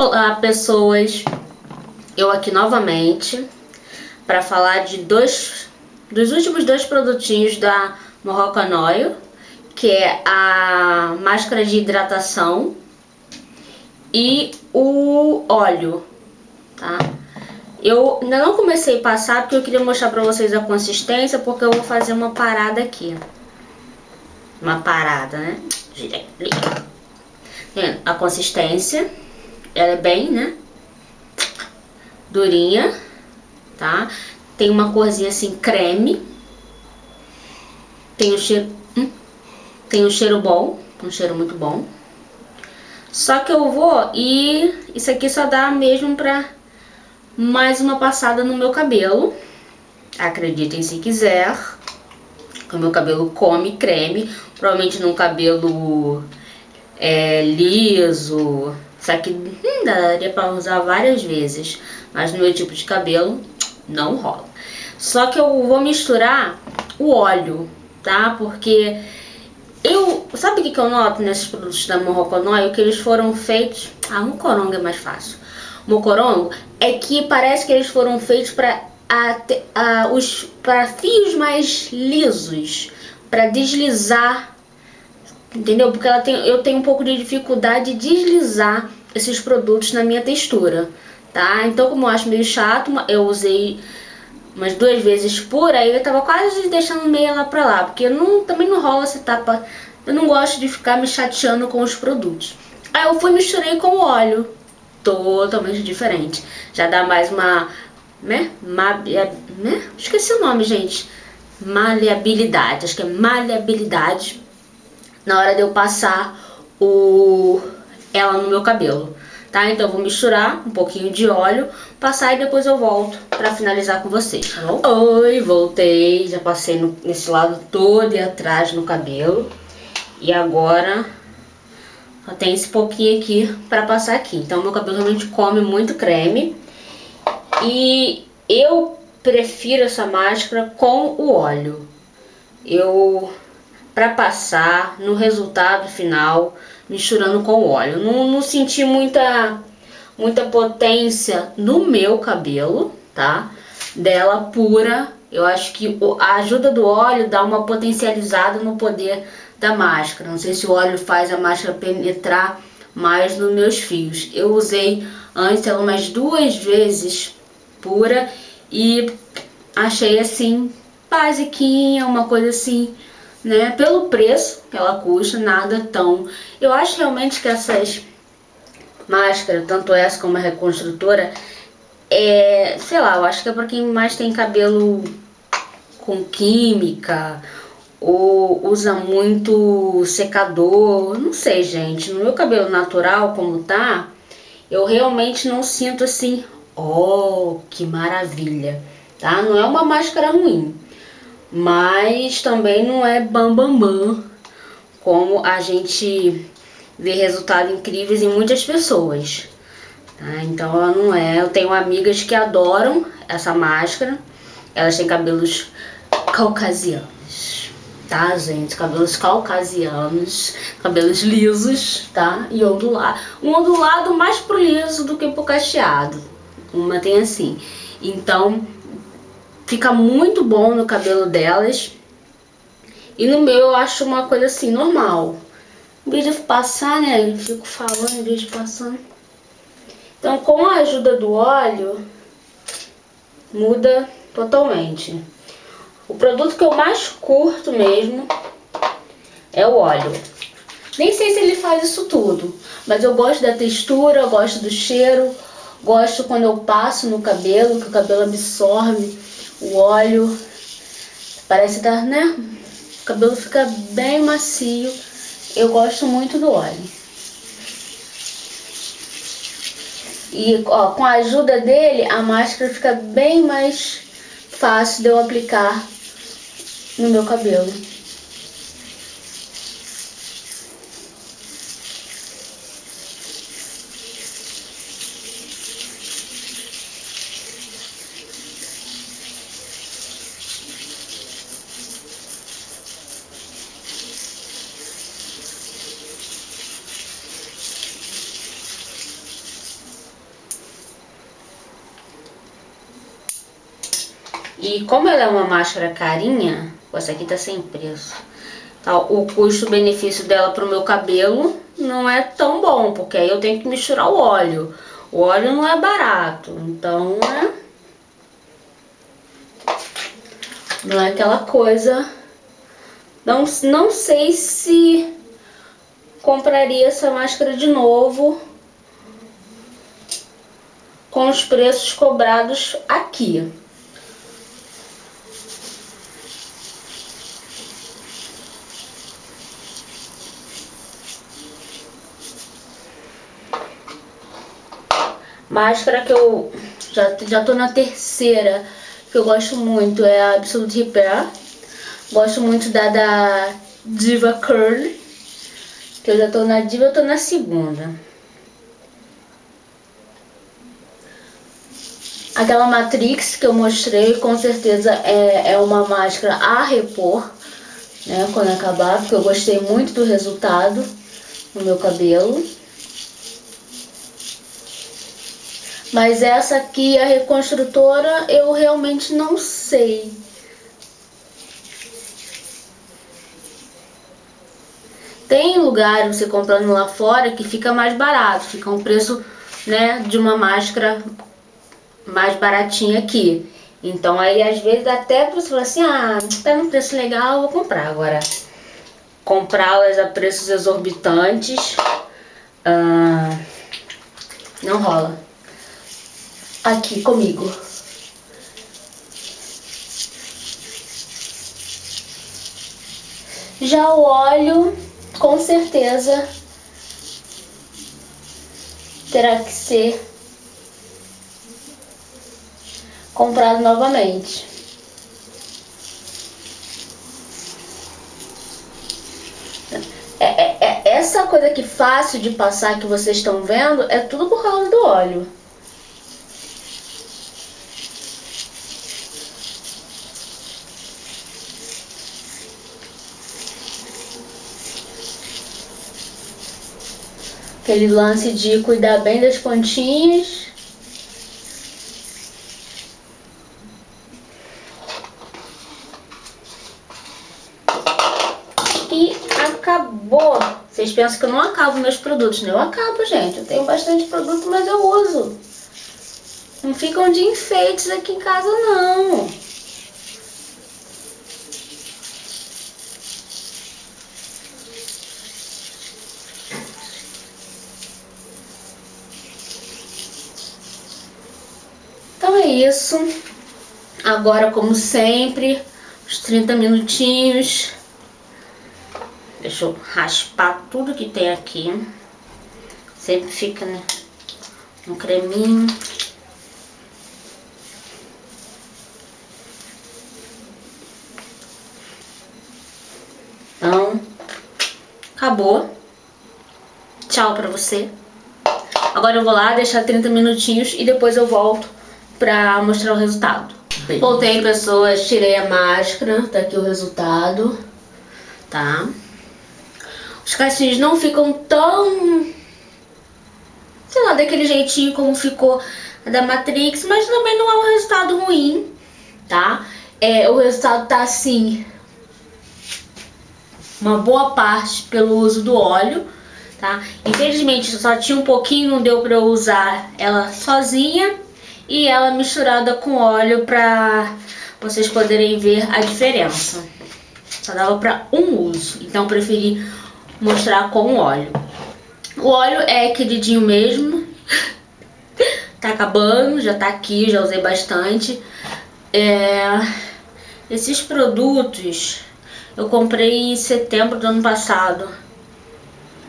Olá pessoas, eu aqui novamente para falar de dois dos últimos dois produtinhos da Moroccan Oil, que é a máscara de hidratação e o óleo, tá? Eu ainda não comecei a passar porque eu queria mostrar para vocês a consistência, porque eu vou fazer uma parada aqui. Uma parada, né? A consistência ela é bem, né? Durinha, tá? Tem uma corzinha assim, creme. Tem um cheiro... Hum, tem um cheiro bom, um cheiro muito bom. Só que eu vou e isso aqui só dá mesmo pra mais uma passada no meu cabelo. Acreditem se quiser. O meu cabelo come creme. Provavelmente num cabelo é, liso, só que hum, daria pra usar várias vezes. Mas no meu tipo de cabelo, não rola. Só que eu vou misturar o óleo, tá? Porque eu... Sabe o que, que eu noto nesses produtos da Morroconoil? Que eles foram feitos... Ah, mocorongo é mais fácil. Mocorongo é que parece que eles foram feitos para os para fios mais lisos, para deslizar entendeu? Porque ela tem, eu tenho um pouco de dificuldade de deslizar esses produtos na minha textura, tá? Então, como eu acho meio chato, eu usei umas duas vezes por aí, eu tava quase deixando meia lá pra lá, porque não, também não rola essa tapa, eu não gosto de ficar me chateando com os produtos. Aí eu fui misturei com óleo, totalmente diferente, já dá mais uma, né, mabia, né, esqueci o nome, gente, maleabilidade, acho que é maleabilidade na hora de eu passar o ela no meu cabelo, tá? Então eu vou misturar um pouquinho de óleo, passar e depois eu volto pra finalizar com vocês, tá bom? Oi, voltei, já passei no, nesse lado todo e atrás no cabelo. E agora só tem esse pouquinho aqui pra passar aqui. Então meu cabelo realmente come muito creme. E eu prefiro essa máscara com o óleo. Eu para passar no resultado final, misturando com o óleo. Não, não senti muita, muita potência no meu cabelo, tá? Dela pura. Eu acho que a ajuda do óleo dá uma potencializada no poder da máscara. Não sei se o óleo faz a máscara penetrar mais nos meus fios. Eu usei antes ela umas duas vezes pura e achei assim, basiquinha, uma coisa assim né? Pelo preço que ela custa, nada tão... Eu acho realmente que essas máscaras, tanto essa como a reconstrutora, é, sei lá, eu acho que é para quem mais tem cabelo com química ou usa muito secador, não sei, gente. No meu cabelo natural, como tá, eu realmente não sinto assim, oh, que maravilha, tá? Não é uma máscara ruim mas também não é bam bam bam como a gente vê resultados incríveis em muitas pessoas. Tá? Então ela não é. Eu tenho amigas que adoram essa máscara. Elas têm cabelos caucasianos, tá, gente? Cabelos caucasianos, cabelos lisos, tá? E ondulado. Um ondulado mais pro liso do que pro cacheado. Uma tem assim. Então, Fica muito bom no cabelo delas. E no meu eu acho uma coisa assim, normal. Em vez de passar, né? Eu fico falando em vez de passando. Então com a ajuda do óleo, muda totalmente. O produto que eu mais curto mesmo é o óleo. Nem sei se ele faz isso tudo, mas eu gosto da textura, eu gosto do cheiro, gosto quando eu passo no cabelo, que o cabelo absorve o óleo. Parece que né? O cabelo fica bem macio. Eu gosto muito do óleo. E ó, com a ajuda dele, a máscara fica bem mais fácil de eu aplicar no meu cabelo. E como ela é uma máscara carinha, essa aqui tá sem preço. Tá, o custo-benefício dela pro meu cabelo não é tão bom, porque aí eu tenho que misturar o óleo. O óleo não é barato, então né? Não é aquela coisa. Não, não sei se compraria essa máscara de novo com os preços cobrados aqui. Máscara que eu já, já tô na terceira, que eu gosto muito, é a Absolute Repair. Gosto muito da da Diva Curl, que eu já tô na Diva, eu tô na segunda. Aquela Matrix que eu mostrei, com certeza é, é uma máscara a repor, né, quando acabar, porque eu gostei muito do resultado no meu cabelo. Mas essa aqui, a reconstrutora, eu realmente não sei. Tem lugares você comprando lá fora que fica mais barato, fica um preço né, de uma máscara mais baratinha aqui. Então aí às vezes até você fala assim, ah, tá num preço legal, vou comprar. Agora, comprá-las a preços exorbitantes, ah, não rola aqui comigo. Já o óleo, com certeza, terá que ser comprado novamente. É, é, é, essa coisa aqui fácil de passar que vocês estão vendo é tudo por causa do óleo. Aquele lance de cuidar bem das pontinhas. E acabou. Vocês pensam que eu não acabo meus produtos, né? Eu acabo, gente. Eu tenho bastante produto, mas eu uso. Não ficam de enfeites aqui em casa, não. Isso. Agora, como sempre, os 30 minutinhos. Deixa eu raspar tudo que tem aqui. Sempre fica, né? Um creminho. Então, acabou. Tchau pra você. Agora eu vou lá deixar 30 minutinhos e depois eu volto pra mostrar o resultado. Bem. Voltei, pessoas, tirei a máscara, tá aqui o resultado, tá? Os cachinhos não ficam tão, sei lá, daquele jeitinho como ficou da Matrix, mas também não é um resultado ruim, tá? É, o resultado tá assim, uma boa parte pelo uso do óleo, tá? Infelizmente só tinha um pouquinho, não deu pra eu usar ela sozinha, e ela misturada com óleo para vocês poderem ver a diferença. Só dava para um uso, então preferi mostrar com óleo. O óleo é queridinho mesmo, tá acabando, já tá aqui, já usei bastante. É... Esses produtos eu comprei em setembro do ano passado.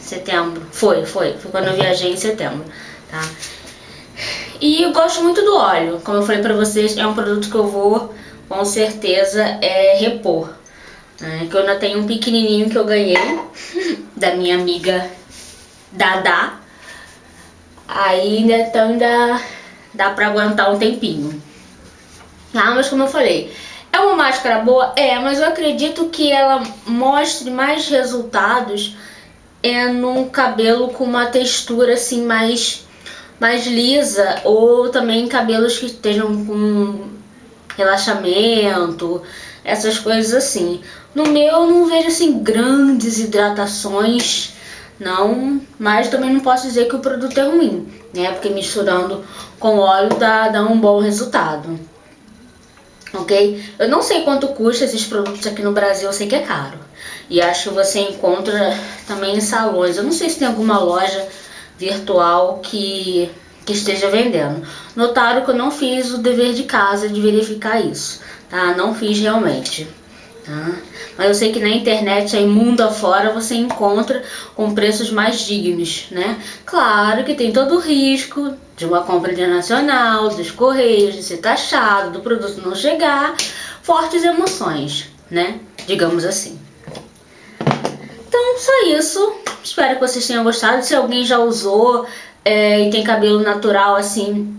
Setembro, foi, foi, foi quando eu viajei em setembro, tá? E eu gosto muito do óleo, como eu falei pra vocês, é um produto que eu vou com certeza é, repor. Né? Que eu ainda tenho um pequenininho que eu ganhei da minha amiga Dada. Aí ainda, então ainda dá pra aguentar um tempinho. Ah, mas como eu falei, é uma máscara boa? É, mas eu acredito que ela mostre mais resultados é num cabelo com uma textura assim mais mais lisa ou também cabelos que estejam com relaxamento, essas coisas assim. No meu eu não vejo assim grandes hidratações, não, mas também não posso dizer que o produto é ruim, né? Porque misturando com óleo dá, dá um bom resultado. Ok? Eu não sei quanto custa esses produtos aqui no Brasil, eu sei que é caro. E acho que você encontra também em salões. Eu não sei se tem alguma loja virtual que, que esteja vendendo. Notaram que eu não fiz o dever de casa de verificar isso, tá? Não fiz realmente. Tá? Mas eu sei que na internet, aí mundo afora, você encontra com preços mais dignos, né? Claro que tem todo o risco de uma compra internacional, dos correios, de ser taxado, do produto não chegar, fortes emoções, né? Digamos assim. Então, só isso. Espero que vocês tenham gostado. Se alguém já usou é, e tem cabelo natural assim,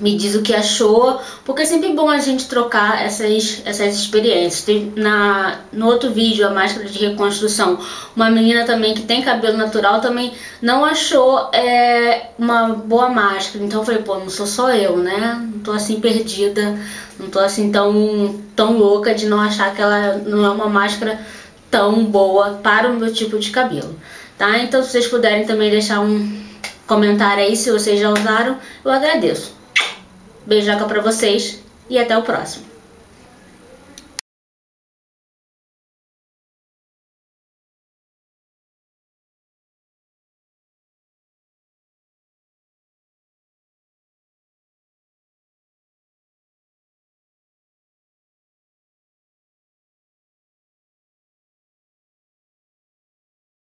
me diz o que achou, porque é sempre bom a gente trocar essas, essas experiências. Tem na, no outro vídeo, a máscara de reconstrução, uma menina também que tem cabelo natural também não achou é, uma boa máscara. Então eu falei, pô, não sou só eu, né? Não tô assim perdida, não tô assim tão, tão louca de não achar que ela não é uma máscara tão boa para o meu tipo de cabelo. Tá? Então se vocês puderem também deixar um comentário aí se vocês já usaram, eu agradeço. Beijoca pra vocês e até o próximo.